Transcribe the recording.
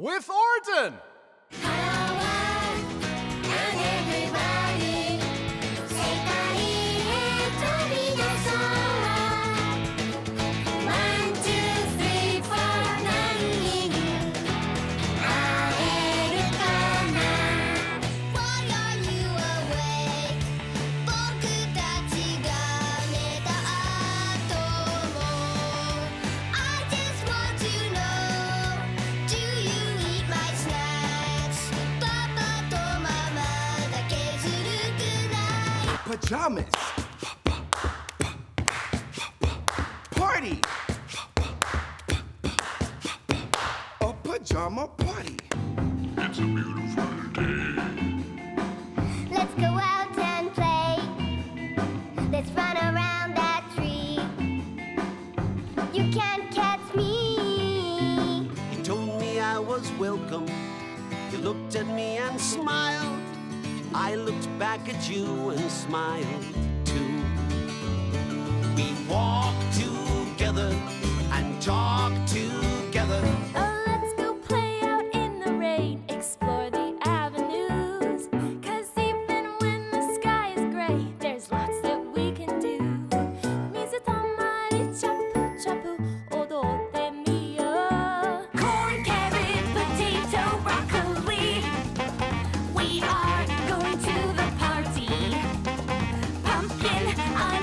with Orton. Pajamas. Party. A pajama party. It's a beautiful day. Let's go out and play. Let's run around that tree. You can't catch me. He told me I was welcome. He looked at me and smiled. I looked back at you and smiled been